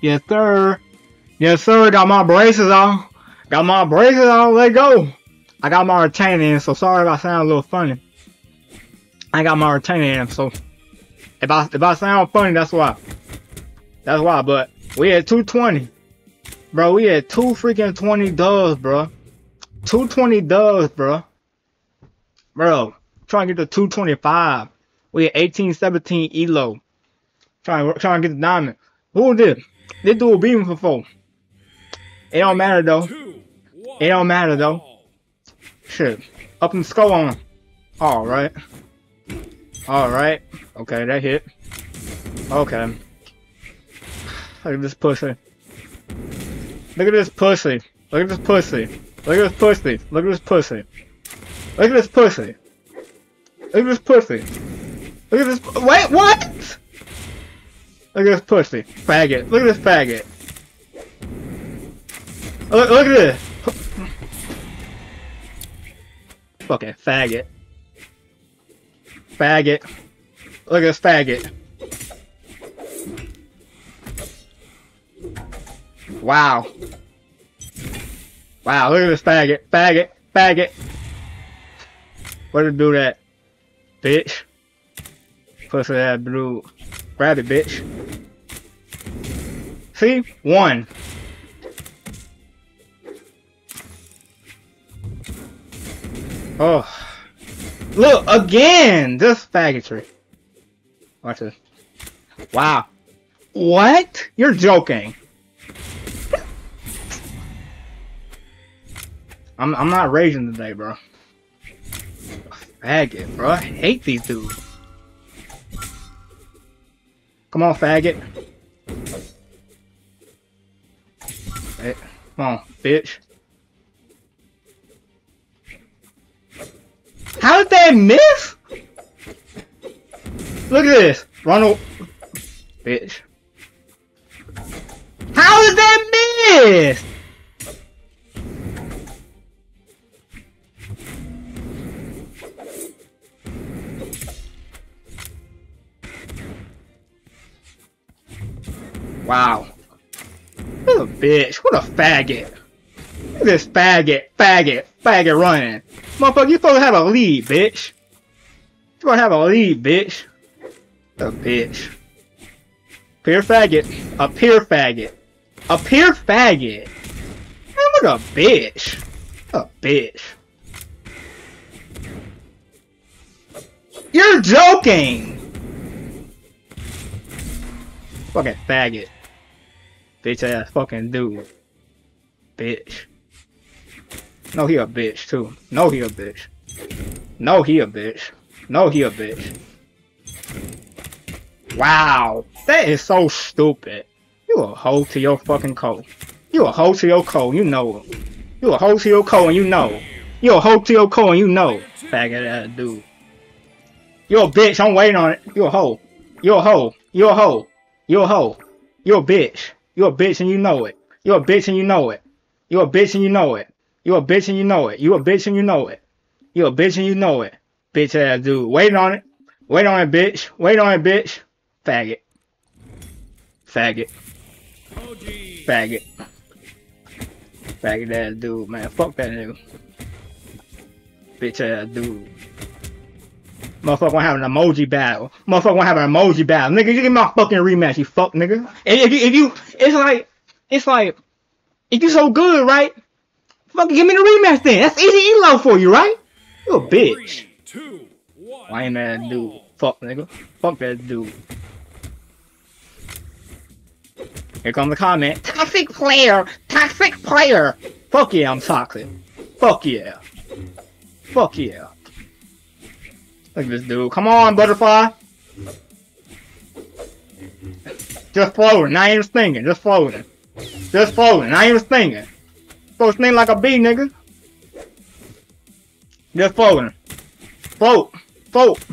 Yes, sir. Yes, sir. Got my braces on. Got my braces on. Let go. I got my retainer in, so sorry if I sound a little funny. I got my retainer in, so if I if I sound funny, that's why. That's why. But we had 220, bro. We had two freaking 20 dubs, bro. 220 dubs, bro. Bro, trying to get to 225. We had 18, 17 elo. Trying trying to get the diamond. Who did? This dude beat me for four. It don't matter though. It don't matter though. Shit. Up and skull on him. Alright. Alright. Okay, that hit. Okay. Look at this pussy. Look at this pussy. Look at this pussy. Look at this pussy. Look at this pussy. Look at this pussy. Look at this pussy. Look at this. Wait, what? Look at this pussy. Faggot. Look at this faggot. Look, look at this. Fucking faggot. Faggot. Look at this faggot. Wow. Wow, look at this faggot. Faggot. Faggot. Where to do that? Bitch. Pussy that blue. Grab it, bitch. See? One. Oh. Look, again! Just faggotry. Watch this. Wow. What? You're joking. I'm I'm not raging today, bro. Faggot, bro. I hate these dudes. Come on, faggot. Hey, come on, bitch. How did that miss? Look at this. Ronald. Bitch. How did that miss? Wow. What a bitch. What a faggot. Look at this faggot, faggot, faggot running. Motherfucker, you supposed to have a lead, bitch. You supposed to have a lead, bitch. A bitch. Pure faggot. A pure faggot. A pure faggot. Man, what a bitch. A bitch. You're joking! Fucking faggot. Bitch ass fucking dude. Bitch. No, he a bitch too. No, he a bitch. No, he a bitch. No, he a bitch. Wow. That is so stupid. You a hoe to your fucking code. You a hoe to your code, you know. You a hoe to your code and you know. You a hoe to your code and you know. Faggot ass dude. You a bitch, I'm waiting on it. You a hoe. You a hoe. You a hoe. You a hoe. You a bitch. You a bitch and you know it. You a bitch and you know it. You a bitch and you know it. You a bitch and you know it. You a bitch and you know it. You a bitch and you know it. Bitch ass dude. Wait on it. Wait on it, bitch. Wait on it, bitch. Faggot. Faggot. Faggot. Faggot ass dude, man. Fuck that nigga. Bitch ass dude. Motherfucker wanna have an emoji battle. Motherfucker wanna have an emoji battle. Nigga, you me my fucking rematch, you fuck nigga. And if you, if you, it's like, it's like, if you're so good, right? Fucking give me the rematch then. That's easy elo for you, right? You a bitch. Lame ass dude. Fuck nigga. Fuck that dude. Here comes the comment. Toxic player! Toxic player! Fuck yeah, I'm toxic. Fuck yeah. Fuck yeah. Look at this dude. Come on, butterfly. Just floating, not even stinging, just floating. Just floating, not even stinging. So to sting like a bee, nigga. Just floating. Float. Float.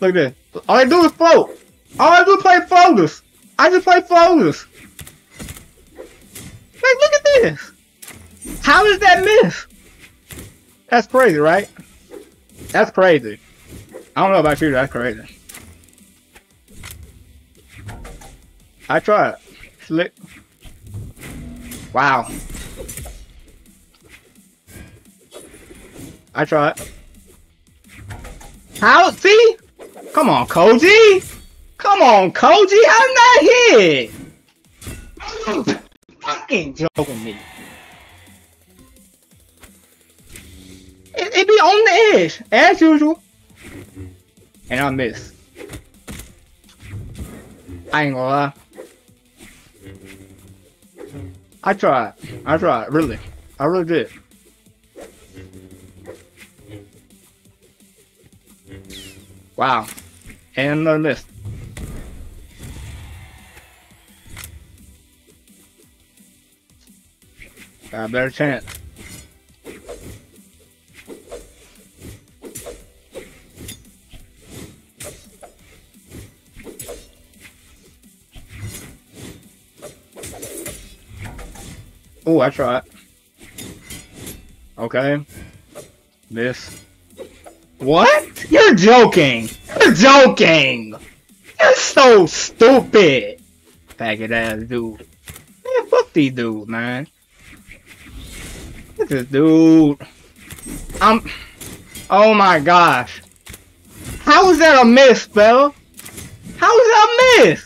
Look at this. All I do is float. All I do is play floaters. I just play floaters. Like, look at this. How does that miss? That's crazy, right? That's crazy. I don't know about you, that's crazy. I tried. Slick. Wow. I tried. How? See? Come on, Koji. Come on, Koji. How not hit? Fucking joking me. It, it be on the edge, as usual. And I miss. I ain't gonna lie. I tried. I tried, really. I really did. Wow. And another miss. Got a better chance. Oh, I tried. Okay. Miss. What? You're joking! You're joking! You're so stupid! Faggot ass dude. Man, fuck these dudes, man. Look at this dude. I'm... Oh my gosh. How is that a miss, fella? How is that a miss?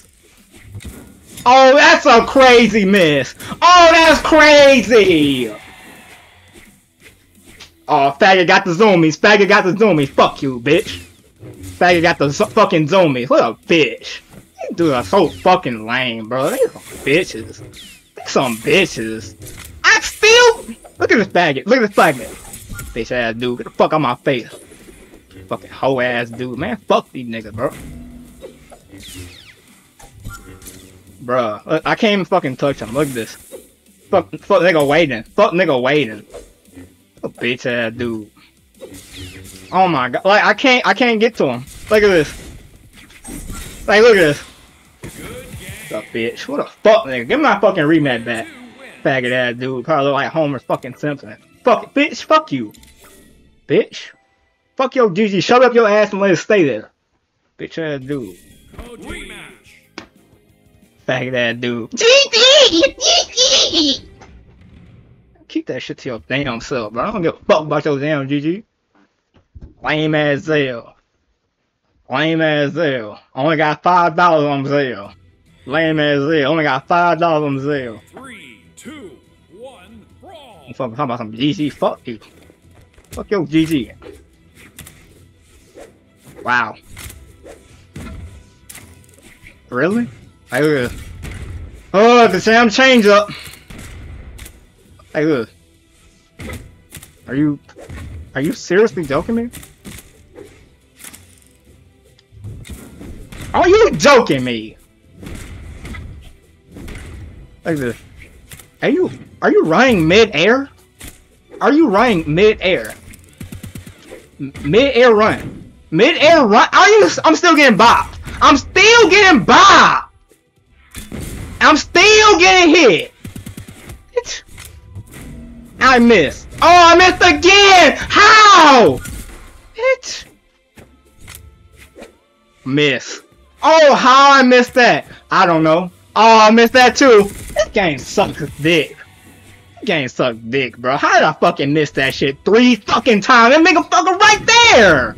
Oh, that's a crazy miss. Oh, that's crazy. Oh, faggot got the zoomies. Faggot got the zoomies. Fuck you, bitch. Faggot got the fucking zoomies. What a bitch. These dudes are so fucking lame, bro. They some bitches. They some bitches. I still... Look at this faggot. Look at this faggot. Bitch ass dude. Get the fuck out my face. Fucking hoe ass dude. Man, fuck these niggas, bro. Bruh, I can't even fucking touch him. Look at this. Fuck, fuck nigga waiting. Fuck nigga waiting. A bitch ass dude. Oh my god. Like, I can't, I can't get to him. Look at this. Like, look at this. A bitch. What a fuck nigga. Give my fucking rematch back. Faggot ass dude. Probably like Homer fucking Simpson. Fuck, bitch. Fuck you. Bitch. Fuck your GG. Shut up your ass and let it stay there. Bitch ass dude. Faggot ass dude. GG! Keep that shit to your damn self, bro. I don't give a fuck about your damn GG. Lame ass Zell. Lame ass Zell. Only got five dollars on Zell. Lame ass Zell. Only got five dollars on Zell. Three, two, one, brawl. I'm fucking talking about some GG. Fuck you. Fuck your GG. Wow. Really? Hey, look. Oh, the Sam change up. Hey, look. Are you, are you seriously joking me? Are you joking me? Like this. Are you, are you running mid-air? Are you running mid-air? Mid-air run. Mid-air run? Are you, I'm still getting bopped. I'm still getting bopped. I'm still getting hit. I missed. Oh, I missed again. How? It's... Miss. Oh, how I missed that? I don't know. Oh, I missed that too. This game sucks dick. This game sucks dick, bro. How did I fucking miss that shit three fucking times? That nigga fucking right there.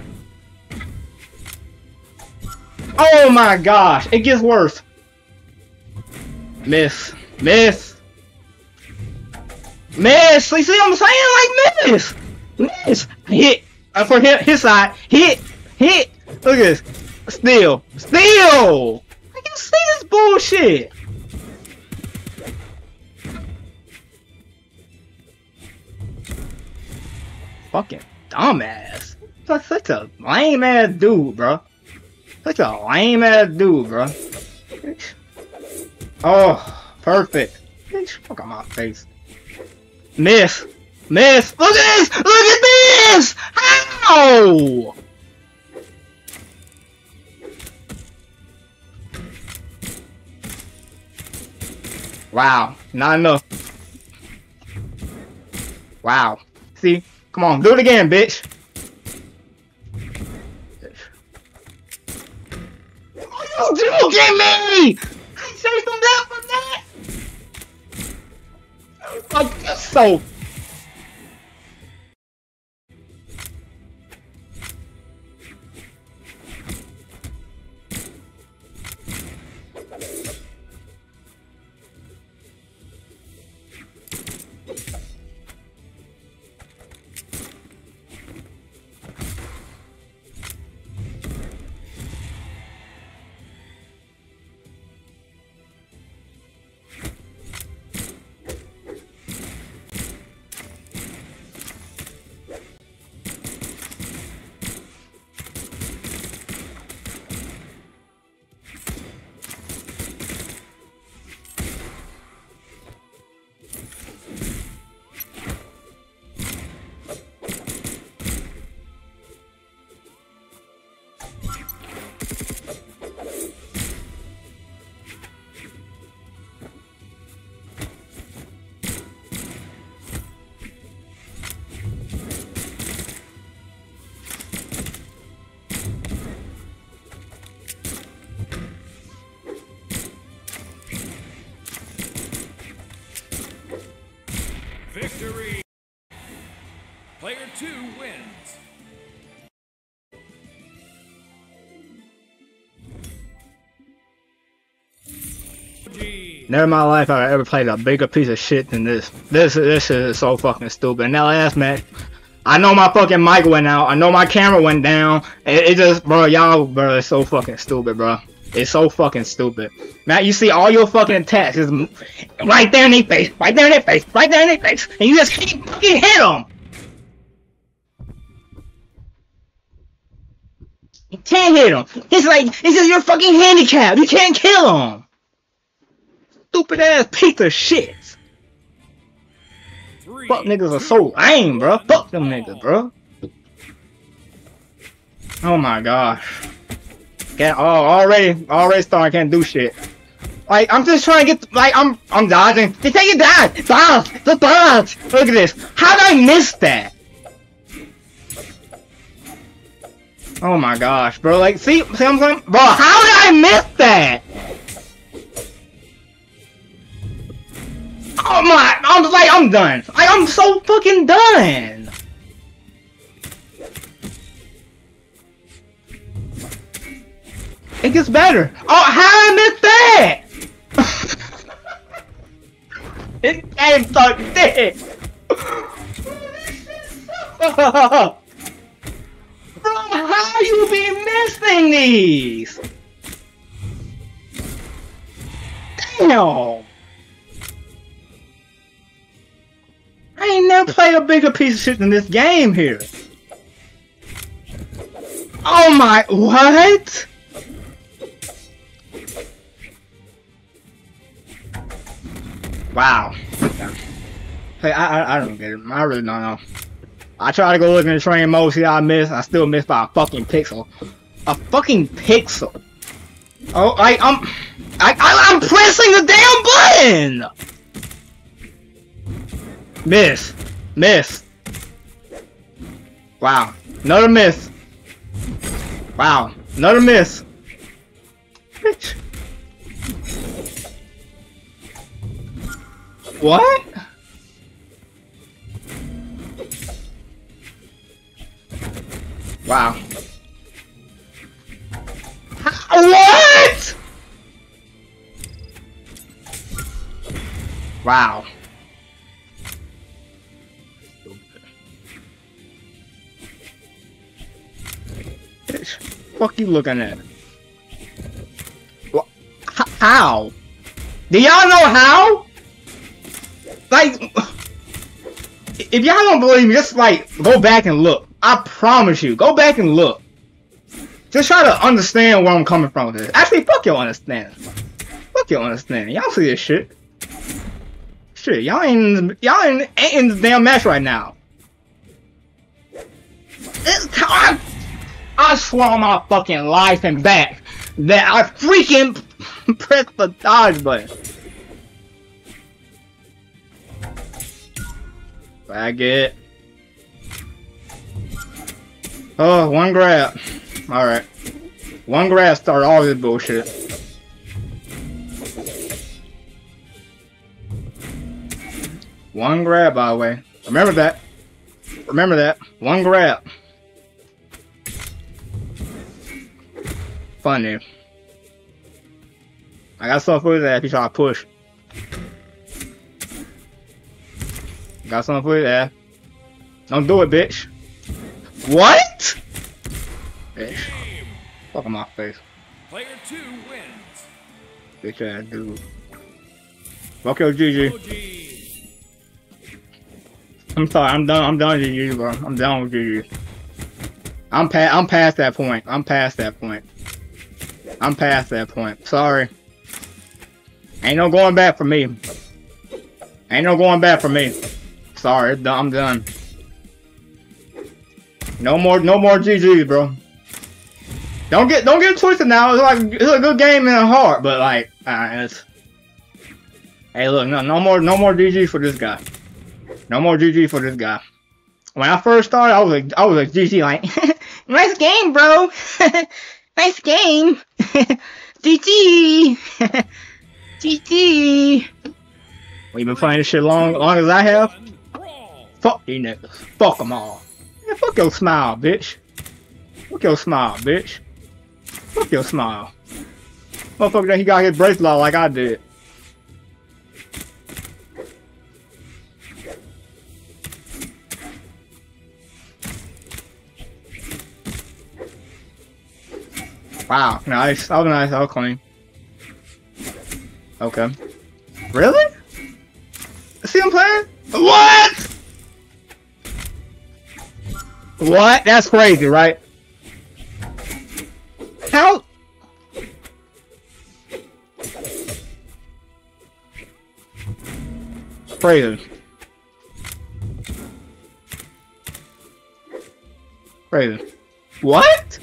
Oh my gosh, it gets worse. Miss. Miss. Miss. You see what I'm saying? Like miss. Miss. Hit. Uh, for his, his side. Hit. Hit. Look at this. Steal. Steal. I can see this bullshit. Fucking dumbass. That's such a lame ass dude, bro. Such a lame ass dude, bro. Oh, perfect. Bitch, fuck on my face. Miss. Miss. Look at this! Look at this! How? Wow, not enough. Wow. See? Come on, do it again, bitch. You joking me! chased them down from that! That was so two wins. Never in my life have I ever played a bigger piece of shit than this. This this is so fucking stupid. And that last match, I know my fucking mic went out. I know my camera went down. It, it just, bro, y'all, bro, it's so fucking stupid, bro. It's so fucking stupid. Matt, you see all your fucking attacks is right there in their face, right there in their face, right there in their face, and you just keep fucking hit them. You can't hit him. It's like it's just your fucking handicap. You can't kill him. Stupid ass piece of shit. Three. Fuck niggas are so lame, bro. Fuck them niggas, bro. Oh my gosh. Can't, oh, already, already starting can't do shit. Like, I'm just trying to get, like, I'm, I'm dodging. Just take a dodge, dodge, the dodge. Look at this. How did I miss that? Oh my gosh, bro. Like, see, see I'm saying? Bro, how did I miss that? Oh my, I'm like, I'm done. I'm so fucking done. It gets better. Oh, how did I missed that? it game so thick. You be missing these? Damn. I ain't never played a bigger piece of shit than this game here. Oh my, what? Wow. I, I, I don't get it. I really don't know. I try to go look in the train mode, see how I miss. I still miss by a fucking pixel. A fucking pixel. Oh, I, I'm, I, I, I'm pressing the damn button. Miss. Miss. Wow. Another miss. Wow. Another miss. Bitch. What? Wow. What? Wow. Fuck you looking at? Wha- h- How? Do y'all know how? Like, if y'all don't believe me, just like go back and look. I promise you, go back and look. Just try to understand where I'm coming from with this. Actually, fuck your understanding. Fuck your understanding. Y'all see this shit. Shit, y'all ain't y'all ain't, ain't in the damn match right now. I, I on my fucking life and back that I freaking pressed the dodge button. It. Oh, one grab. Alright. One grab start all this bullshit. One grab, by the way. Remember that. Remember that. One grab. Funny. I got something for that if you try to push. Got something for that. Don't do it, bitch. What? Bitch. Fuck my face. Player two wins. Bitch ass dude. Fuck your GG. I'm sorry, I'm done. I'm done with GG, bro. I'm done with GG. I'm past. I'm past that point. I'm past that point. I'm past that point. Sorry. Ain't no going back for me. Ain't no going back for me. Sorry, I'm done. No more, no more GGs, bro. Don't get, don't get twisted now. It's like it's a good game in the heart, but like, uh. Hey, look, no, no more, no more GG for this guy. No more GG for this guy. When I first started, I was like, I was like GG, like, nice game, bro. nice game. GG. GG. We've been playing this shit long, long as I have. Fuck these niggas. Fuck them all. Man, fuck your smile, bitch. Fuck your smile, bitch. Fuck your smile. Motherfucker, he got his bracelet like I did. Wow, nice. That was nice. That was clean. Okay. Really? See him playing? What? What? That's crazy, right? How? Crazy. Crazy. What?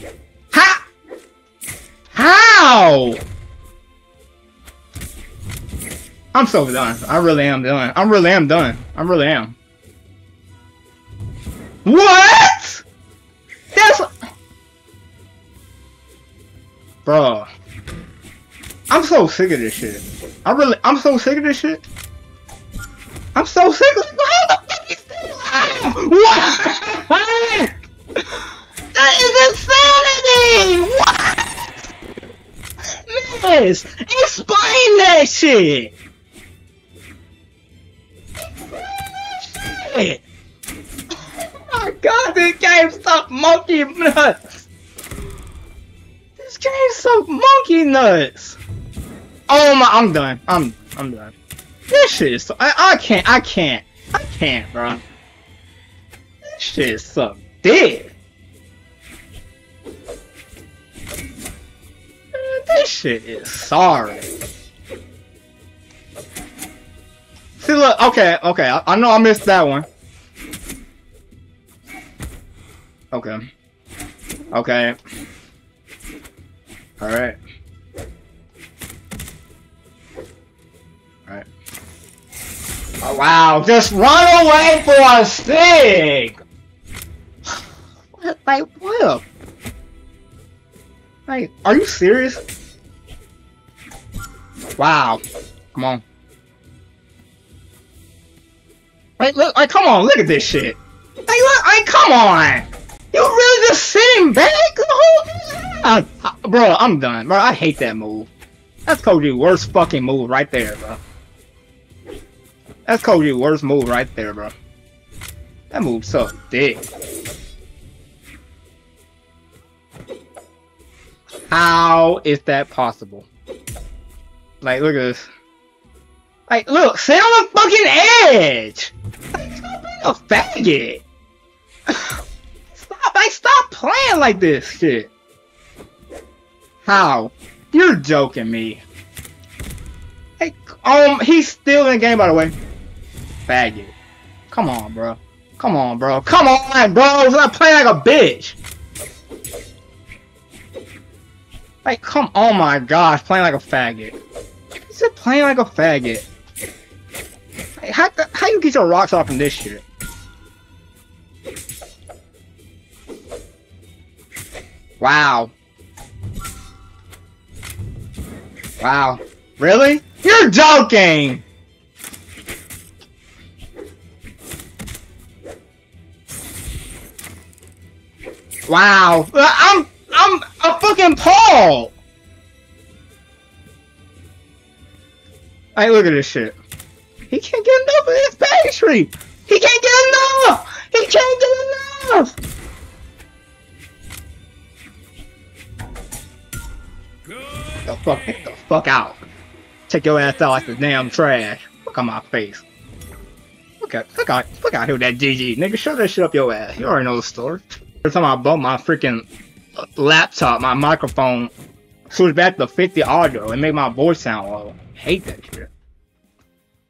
How? How? I'm so done. I really am done. I really am done. I really am. What? Bro. I'm so sick of this shit. I really I'm so sick of this shit. I'm so sick of this? What? That is insanity! What? Miss, explain that shit! Shit! Oh my god, this game suck monkey nuts! This game suck monkey nuts! Oh my, I'm done. I'm, I'm done. This shit is so, I, I can't, I can't, I can't, bro. This shit suck dick. Man, This shit is sorry. See, look, okay, okay, I, I know I missed that one. Okay. Okay. Alright. Alright. Oh, wow, just run away for a stick! What, like, what a... Like, are you serious? Wow. Come on. Like, look, like, come on, look at this shit. Like, look, like, come on. You really just sitting back the whole time? Uh, bro, I'm done. Bro, I hate that move. That's Koji's worst fucking move right there, bro. That's Koji's worst move right there, bro. That move sucks dick. How is that possible? Like, look at this. Like, look, sit on the fucking edge! A faggot! Like, stop playing like this shit! How? You're joking me. Hey, um, he's still in the game, by the way. Faggot. Come on, bro. Come on, bro. Come on, bro. Stop playing like a bitch. Like, come oh my gosh, playing like a faggot. Is it playing like a faggot? Like, how, how you get your rocks off from this shit? Wow. Wow. Really? You're joking! Wow. Uh, I'm I'm a fucking Paul. Hey, look at this shit. He can't get enough of this pastry. He can't get enough. He can't get enough. The fuck, get the fuck out. Take your ass out like the damn trash. Fuck on my face. Look at, look out, look out here with that GG. Nigga, shut that shit up your ass. You already know the story. Every time I bump my freaking uh, laptop, my microphone, switch back to 50 audio and make my voice sound low. Hate that shit.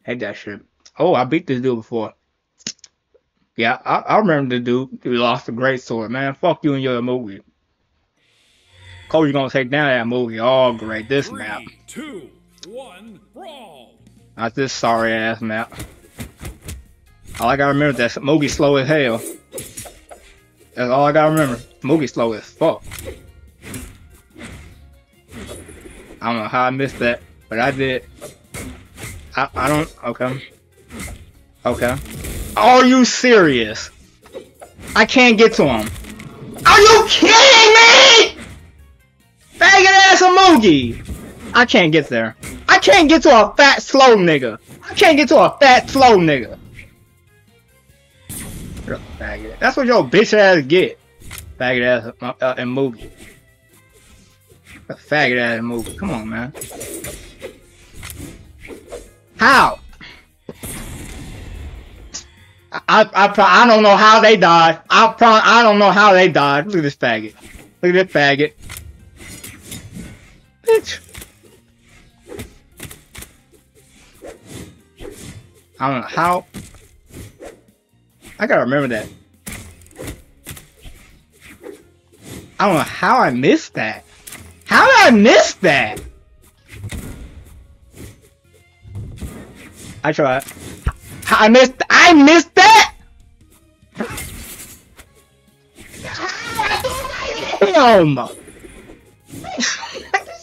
Hate that shit. Oh, I beat this dude before. Yeah, I, I remember the dude who lost a great sword, man. Fuck you and your movie. Cody's gonna take down that movie. Oh, great. This map. Three, two, one, brawl. Not this sorry ass map. All I gotta remember is that Moogie slow as hell. That's all I gotta remember. Moogie slow as fuck. I don't know how I missed that, but I did. I, I don't. Okay. Okay. Are you serious? I can't get to him. Are you kidding me? Faggot ass Moogie. I can't get there. I can't get to a fat slow nigga. I can't get to a fat slow nigga. Faggot. That's what your bitch ass get. Faggot ass uh, uh, movie. A faggot ass movie. Come on, man. How? I, I, I, I don't know how they died. I I don't know how they died. Look at this faggot. Look at this faggot. Bitch. I don't know how. I gotta remember that. I don't know how I missed that. How did I miss that? I tried. I missed. I missed that. Damn.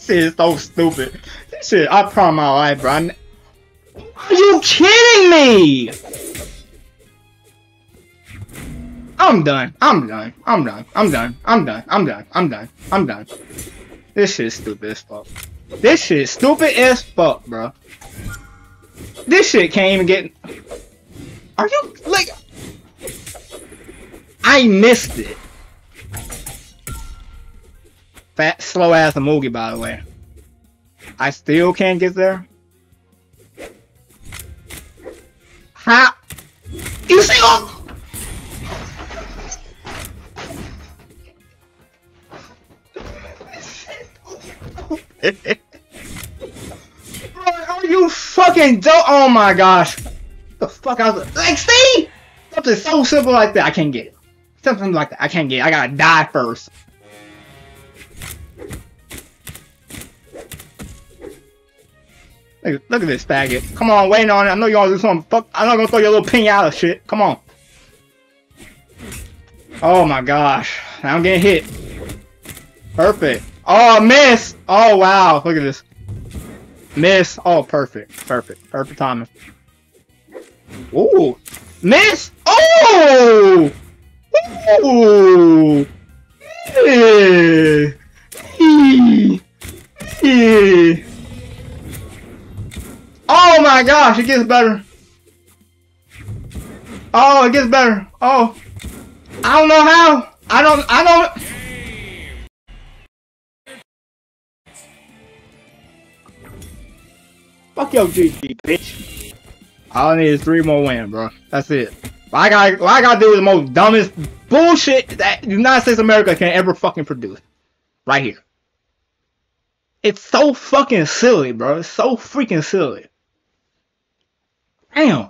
This shit is so stupid. This shit. I promise my life, bro. Are you kidding me? I'm done. I'm done. I'm done. I'm done. I'm done. I'm done. I'm done. I'm done. This shit is stupid as fuck. This shit is stupid as fuck, bro. This shit can't even get. Are you like? I missed it. Fat, slow ass Moogie, by the way. I still can't get there. How? You see? Oh! Bro, are you fucking dope? Oh my gosh. The fuck I was like, see? Something so simple like that, I can't get it. Something like that, I can't get it. I gotta die first. Look, look at this faggot. Come on, waiting on it. I know y'all do something. Fuck, I'm not gonna throw your little pinata shit. Come on. Oh my gosh. I'm getting hit. Perfect. Oh, miss! Oh, wow. Look at this. Miss. Oh, perfect. Perfect. Perfect timing. Ooh. Miss! Oh! Ooh! Yeah. Yeah. Oh my gosh, it gets better. Oh, it gets better. Oh. I don't know how. I don't, I don't. Fuck your GG, bitch. All I need is three more wins, bro. That's it. What I got, what I gotta do is the most dumbest bullshit that the United States of America can ever fucking produce. Right here. It's so fucking silly, bro. It's so freaking silly. Damn.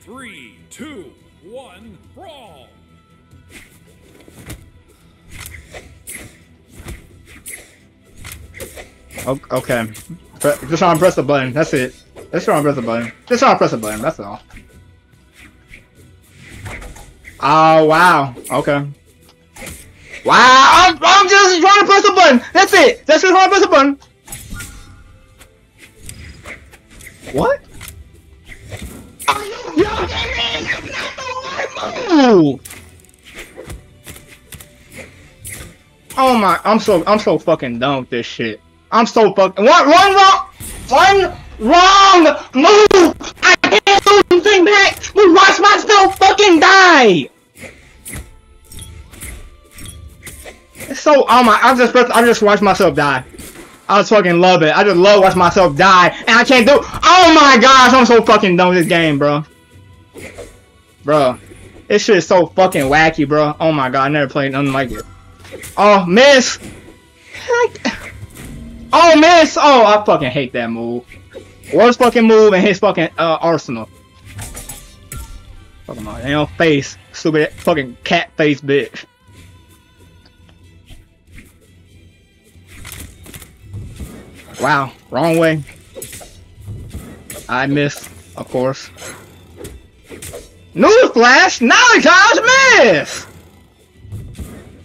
Three, two, one, brawl. Okay. Just trying to press the button. That's it. Just trying to press the button. Just trying to press the button. That's all. Oh, wow. Okay. Wow. I'm, I'm just trying to press the button. That's it. That's just trying to press the button. Move! Oh my, I'm so, I'm so fucking done with this shit. I'm so fucking, one, one wrong, one wrong move! I can't do anything back! We watch myself fucking die! It's so, oh my, I just, I just watched myself die. I just fucking love it. I just love watching myself die, and I can't do. My gosh, I'm so fucking done with this game, bro. Bro, this shit is so fucking wacky, bro. Oh my god, I never played nothing like it. Oh, miss. Oh, miss. Oh, I fucking hate that move. Worst fucking move in his fucking uh, arsenal. Fucking my damn face, stupid fucking cat face bitch. Wow, wrong way. I missed, of course. Newsflash! Knowledge miss!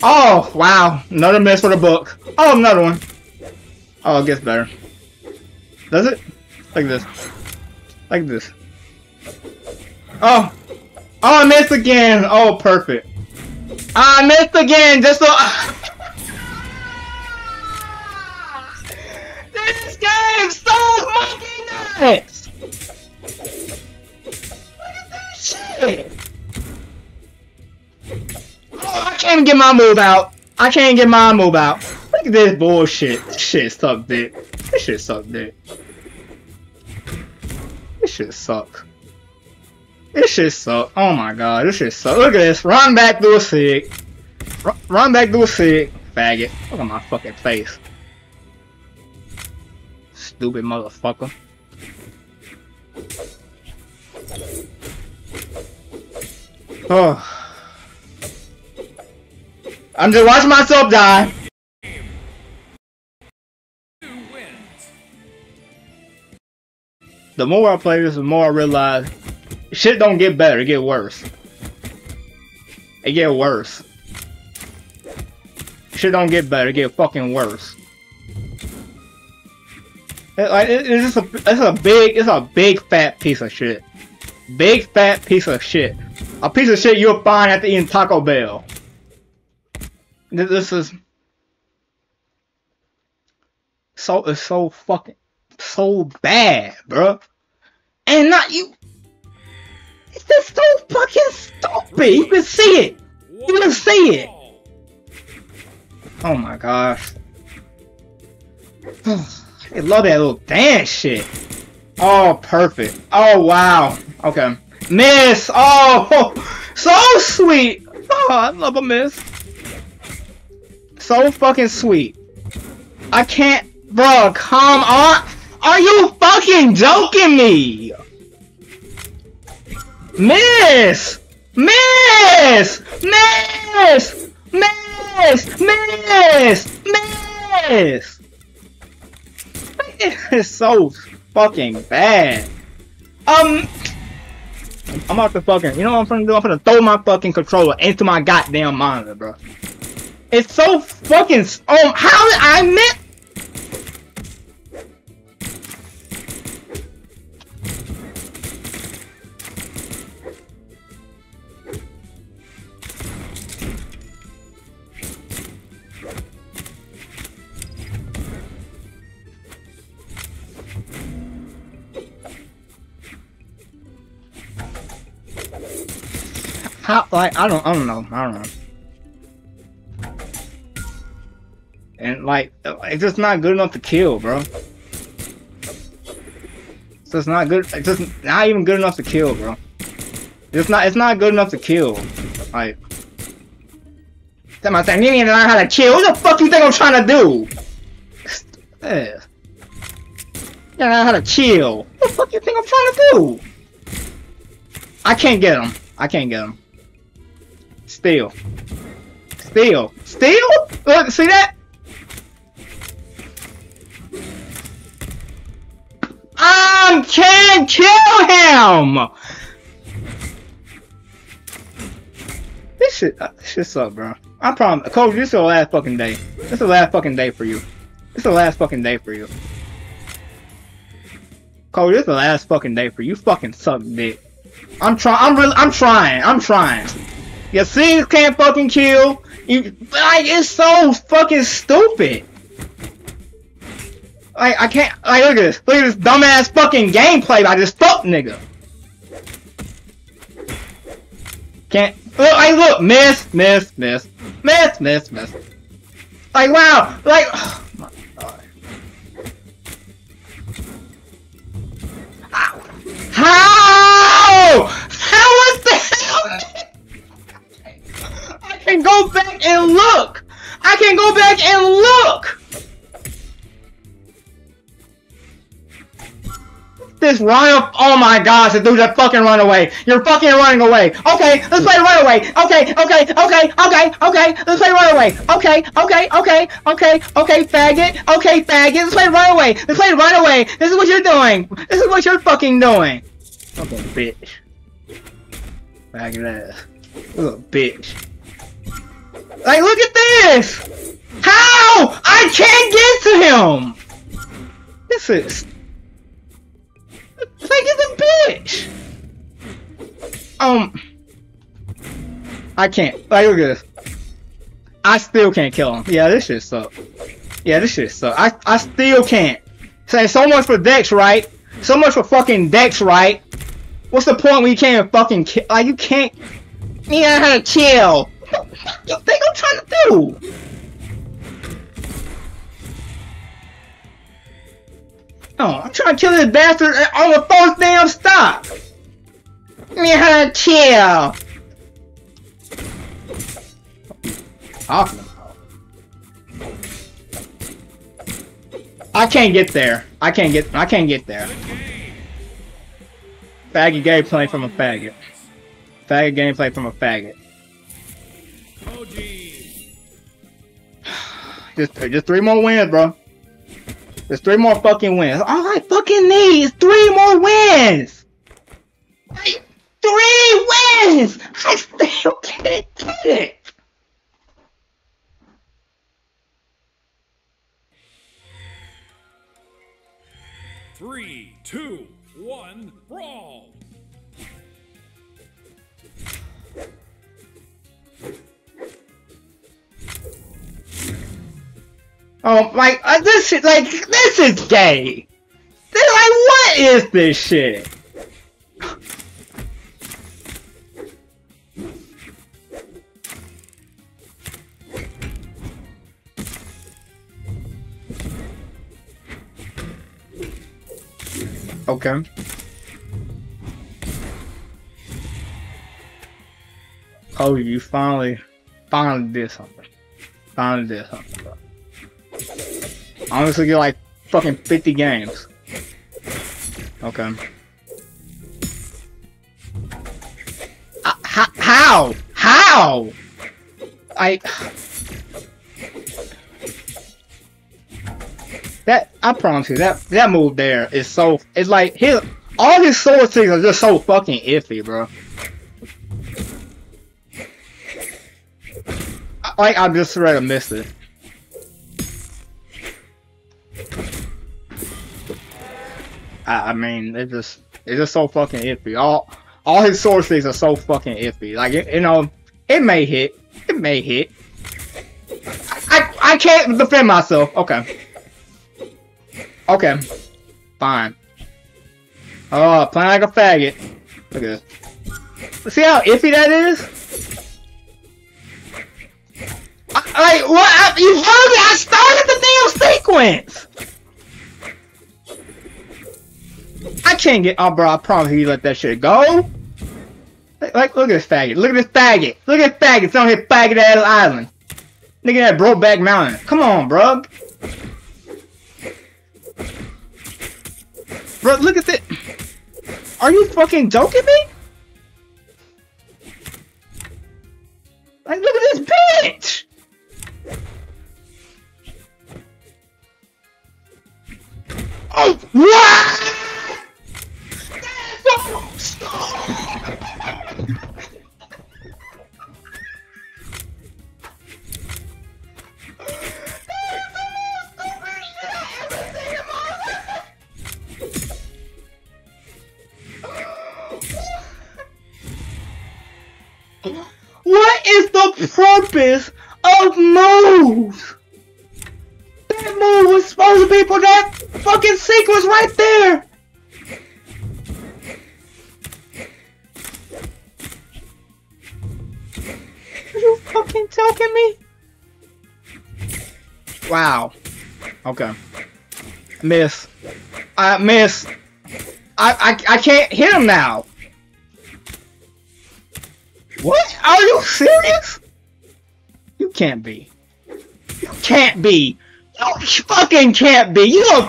Oh, wow. Another miss for the book. Oh, another one. Oh, it gets better. Does it? Like this. Like this. Oh. Oh, I missed again. Oh, perfect. I missed again. Just so. this game's so fucking nuts. Oh, I can't even get my move out. I can't get my move out. Look at this bullshit. This shit suck dick. This shit suck dick. This shit suck. This shit suck. Oh my god, this shit suck. Look at this. Run back through a sig. R run back through a sig. Faggot. Look at my fucking face. Stupid motherfucker. Oh. I'm just watching myself die. The more I play this, the more I realize shit don't get better, it get worse. It get worse. Shit don't get better, it get fucking worse. It, like it, it's just a it's a big it's a big fat piece of shit. Big fat piece of shit. A piece of shit you'll find after eating Taco Bell. Th- This is so it's so fucking so bad, bruh. And not you. It's just so fucking stupid. You can see it. You can see it. Oh my gosh. I love that little dance shit. Oh, perfect. Oh, wow. Okay. Miss. Oh, so sweet. Oh, I love a miss. So fucking sweet. I can't, bro. Come on. Are you fucking joking me? Miss. Miss. Miss. Miss. Miss. Miss. It's so fucking bad. Um, I'm about to fucking, you know what I'm gonna do? I'm gonna throw my fucking controller into my goddamn monitor, bro. It's so fucking, um, how did I miss? How, like, I don't, I don't know, I don't know. And like, it's just not good enough to kill, bro. It's just not good. It's just not even good enough to kill, bro. It's not. It's not good enough to kill. Like, somebody saying you need to learn how to kill. What the fuck you think I'm trying to do? Yeah. You learn how to chill. What the fuck you think I'm trying to do? I can't get him. I can't get him. Still. Still. Still? Look, see that? I can't kill him! This shit, uh, this shit suck, bro. I promise. Coach, this is the last fucking day. This is the last fucking day for you. This is the last fucking day for you. Coach, this is the last fucking day for you. You fucking suck dick. I'm trying. I'm really. I'm trying. I'm trying. Your scenes can't fucking kill. You, like, it's so fucking stupid. Like, I can't, like, look at this. Look at this dumbass fucking gameplay by this fuck nigga. Can't, look, like, look, miss, miss, miss, miss, miss, miss. Like, wow, like, go back and look. I can go back and look. This run oh my gosh, the dude that fucking run away. You're fucking running away. Okay, let's play runaway. Okay, okay, okay, okay, okay, let's play runaway. Okay, okay, okay, okay, okay, faggot. Okay, faggot, let's play runaway. Let's play runaway. This is what you're doing. This is what you're fucking doing. Fucking bitch. Faggot ass. Little bitch. Like, look at this! How? I can't get to him! This is... Like, it's a bitch! Um... I can't. Like, look at this. I still can't kill him. Yeah, this shit suck. Yeah, this shit suck. I, I still can't. Saying so much for Dex, right? So much for fucking Dex, right? What's the point when you can't even fucking kill? Like, you can't... You know how to kill. Trying to do? Oh, I'm trying to kill this bastard on the first damn stop. Me to chill. Awesome. I can't get there. I can't get. I can't get there. Faggot gameplay from a faggot. Faggot gameplay from a faggot. Just, just three more wins, bro. Just three more fucking wins. All I fucking need is three more wins. Three wins. I still can't get it. Three, two, one, brawl. Oh, like uh, this shit, like this is gay. They're like, what is this shit? Okay. Oh, you finally, finally did something. Finally did something. Honestly, get like fucking 50 games. Okay. Uh, how? How? I. That I promise you that that move there is so it's like his all his sword things are just so fucking iffy, bro. Like I'm just ready to miss it. I, I mean, it's just it's just so fucking iffy. All all his things are so fucking iffy. Like it, you know, it may hit, it may hit. I I can't defend myself. Okay. Okay. Fine. Oh, playing like a faggot. Look at this. See how iffy that is? I, like, what? I, you heard me? I started the damn sequence! Can't get. Oh, bro, I promise you let that shit go. Like, look at this faggot. Look at this faggot. Look at faggots on here, faggot ass island. Nigga that Brokeback Mountain. Come on, bro. Bro, look at this. Are you fucking joking me? Like, look at this bitch! Oh, what? What is the purpose of moves? That move was supposed to be for that fucking sequence right there. You fucking joking me? Wow. Okay. Miss. I miss. I, I I can't hit him now. What? Are you serious? You can't be. You can't be. You fucking can't be. You.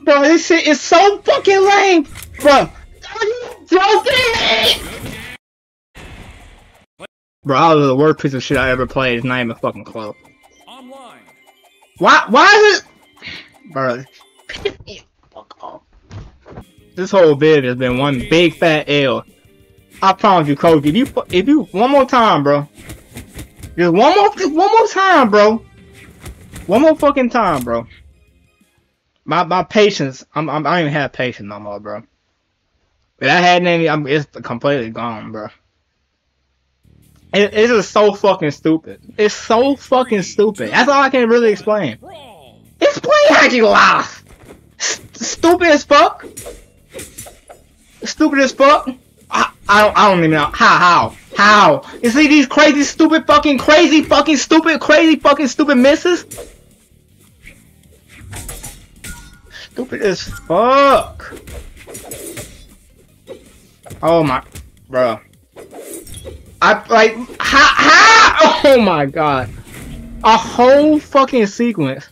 Bro, this shit is so fucking lame. Bro, are you joking? Was the worst piece of shit I ever played. is not even fucking close. Online. Why? Why is it? Bro, fuck off. This whole vid has been one big fat L. I promise you, Coach. If you, if you, one more time, bro. Just one more, just one more time, bro. One more fucking time, bro. My my patience, I'm, I'm I don't even have patience no more, bro. If I had any, I'm, it's completely gone, bro. It, it's just so fucking stupid. It's so fucking stupid. That's all I can really explain. Brawl. It's plain like you lost. Stupid as fuck. Stupid as fuck. I, I don't I don't even know how how how. You see these crazy stupid fucking crazy fucking stupid crazy fucking stupid misses. Stupid as fuck. Oh my, bro. I like how how. Oh my god. A whole fucking sequence.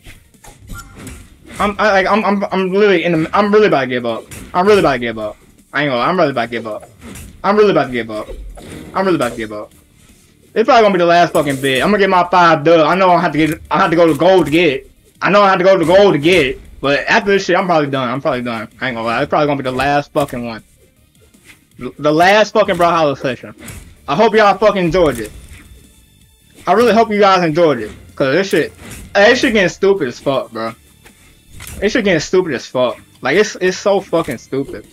I'm I, like I'm I'm I'm literally in the I'm really about to give up. I'm really about to give up. I ain't gonna. I'm really about to give up. I'm really about to give up. I'm really about to give up. It's probably gonna be the last fucking bid. I'm gonna get my five dub. I know I have to get. I have to go to gold to get it. I know I have to go to gold to get it. But after this shit, I'm probably done. I'm probably done. I ain't gonna lie. It's probably gonna be the last fucking one. The last fucking Brawlhalla session. I hope y'all fucking enjoyed it. I really hope you guys enjoyed it. Cause this shit, this shit getting stupid as fuck, bro. This shit getting stupid as fuck. Like it's it's so fucking stupid.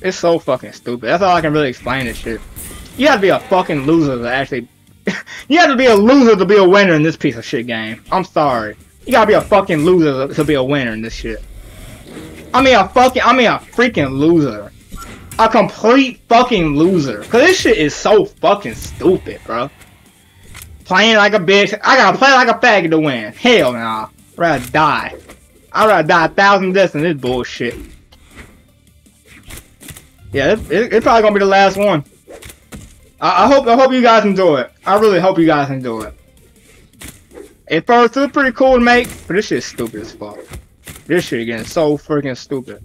It's so fucking stupid. That's all I can really explain this shit. You have to be a fucking loser to actually. you have to be a loser to be a winner in this piece of shit game. I'm sorry. You gotta be a fucking loser to be a winner in this shit. I mean a fucking. I mean a freaking loser. A complete fucking loser. Cause this shit is so fucking stupid, bro. Playing like a bitch. I gotta play like a faggot to win. Hell nah. I'd rather die. I'd rather die a thousand deaths than this bullshit. Yeah, it, it, it's probably gonna be the last one. I, I hope I hope you guys enjoy it. I really hope you guys enjoy it. At first, it was pretty cool to make, but this shit's stupid as fuck. This shit getting so freaking stupid.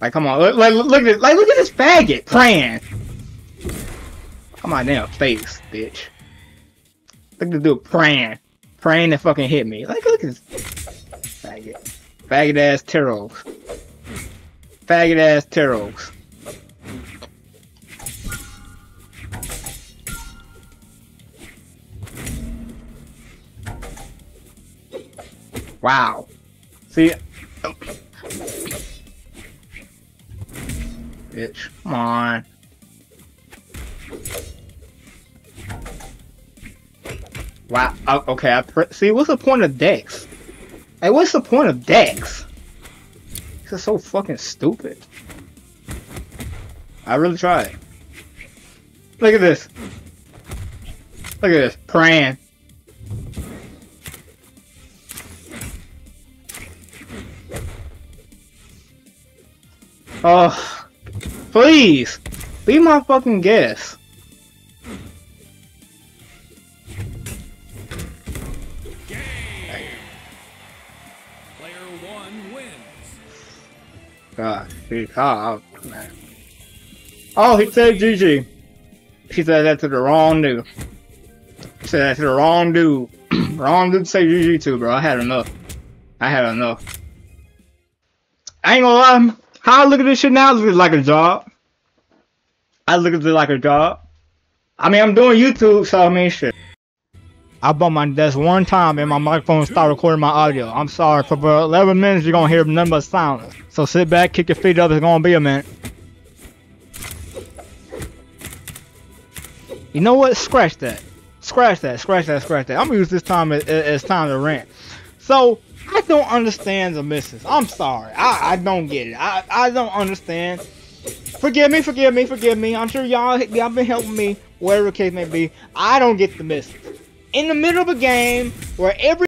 Like, come on, look, like, look at like, look at this faggot praying. Come on, damn face, bitch. Look at the dude praying, praying to fucking hit me. Like, look at this faggot, faggot ass Teros, faggot ass Teros. Wow. See, bitch, come on. Wow. o- Okay. I see. What's the point of Dex? Hey, what's the point of Dex? This is so fucking stupid. I really tried. Look at this. Look at this. Praying. Oh, please, be my fucking wins. God, he, oh, man. Oh, he said GG. He said that to the wrong dude. He said that to the wrong dude. wrong dude to say GG to, bro. I had enough. I had enough. I ain't gonna lie. How I look at this shit now is like a job. I look at it like a job. I mean, I'm doing YouTube, so I mean, shit. I bumped my desk one time and my microphone started recording my audio. I'm sorry. For about 11 minutes, you're gonna hear nothing but silence. So sit back, kick your feet up. It's gonna be a minute. You know what? Scratch that. Scratch that. Scratch that. Scratch that. I'm gonna use this time as, as time to rant. So I don't understand the misses. I'm sorry. I, I don't get it. I, I don't understand. Forgive me, forgive me, forgive me. I'm sure y'all y'all been helping me, whatever the case may be. I don't get the misses. In the middle of a game where every